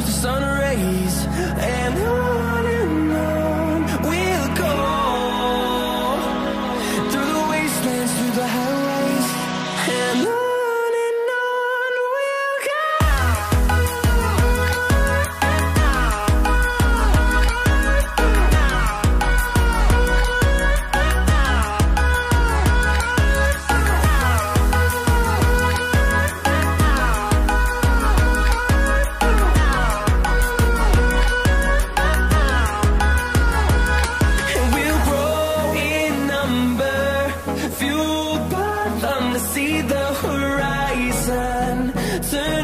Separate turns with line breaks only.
the sun rays. fueled by them to see the horizon. Turn